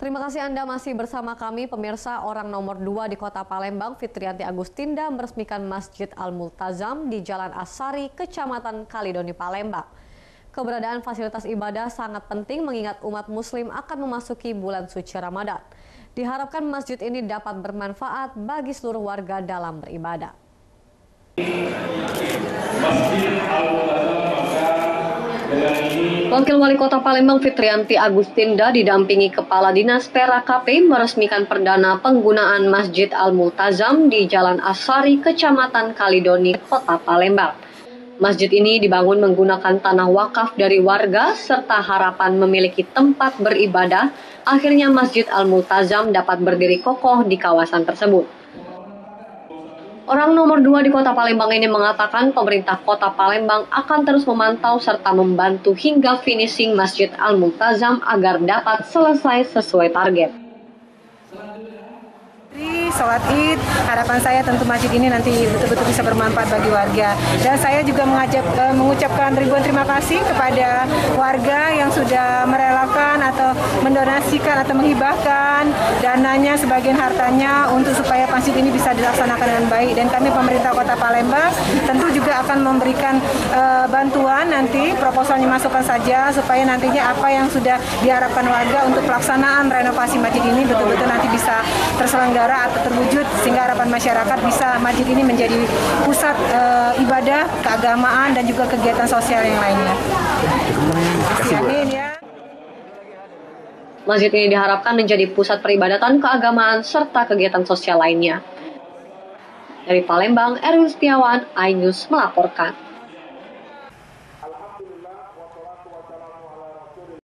Terima kasih Anda masih bersama kami, pemirsa orang nomor 2 di kota Palembang, Fitrianti Agustinda meresmikan Masjid Al-Multazam di Jalan Asari, Kecamatan Kalidoni, Palembang. Keberadaan fasilitas ibadah sangat penting mengingat umat muslim akan memasuki bulan suci Ramadan. Diharapkan masjid ini dapat bermanfaat bagi seluruh warga dalam beribadah. Wakil Wali Kota Palembang Fitrianti Agustinda didampingi Kepala Dinas PRKP meresmikan perdana penggunaan Masjid Al-Multazam di Jalan Asari, Kecamatan Kalidoni, Kota Palembang. Masjid ini dibangun menggunakan tanah wakaf dari warga serta harapan memiliki tempat beribadah. Akhirnya Masjid Al-Multazam dapat berdiri kokoh di kawasan tersebut. Orang nomor dua di kota Palembang ini mengatakan pemerintah kota Palembang akan terus memantau serta membantu hingga finishing Masjid Al-Multazam agar dapat selesai sesuai target sholat id. Harapan saya tentu masjid ini nanti betul-betul bisa bermanfaat bagi warga. Dan saya juga mengajak, uh, mengucapkan ribuan terima kasih kepada warga yang sudah merelakan mendonasikan atau menghibahkan dananya sebagian hartanya untuk supaya masjid ini bisa dilaksanakan dengan baik. Dan kami pemerintah Kota Palembang tentu juga akan memberikan uh, bantuan nanti proposalnya masukkan saja supaya nantinya apa yang sudah diharapkan warga untuk pelaksanaan renovasi masjid ini betul-betul nanti bisa terselenggara atau terwujud sehingga harapan masyarakat bisa masjid ini menjadi pusat e, ibadah, keagamaan dan juga kegiatan sosial yang lainnya. Amin ya. Masjid ini diharapkan menjadi pusat peribadatan keagamaan serta kegiatan sosial lainnya. Dari Palembang, Erwin Setiawan, iNews melaporkan.